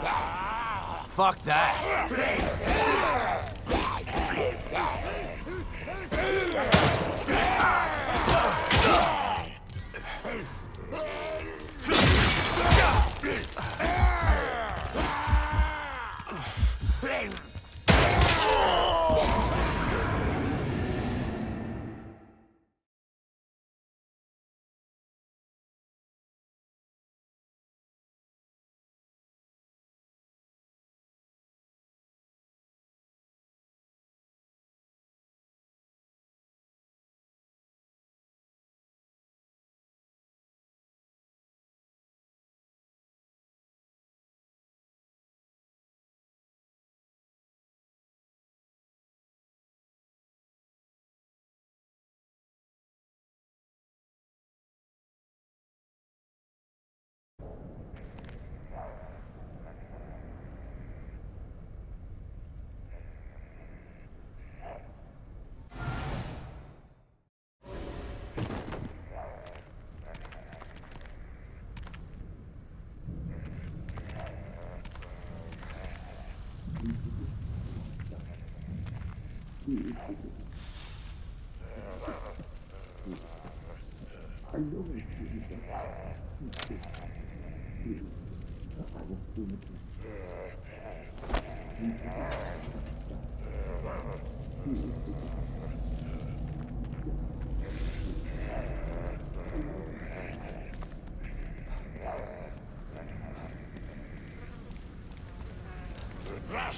Fuck that. Mm-hmm. Roar!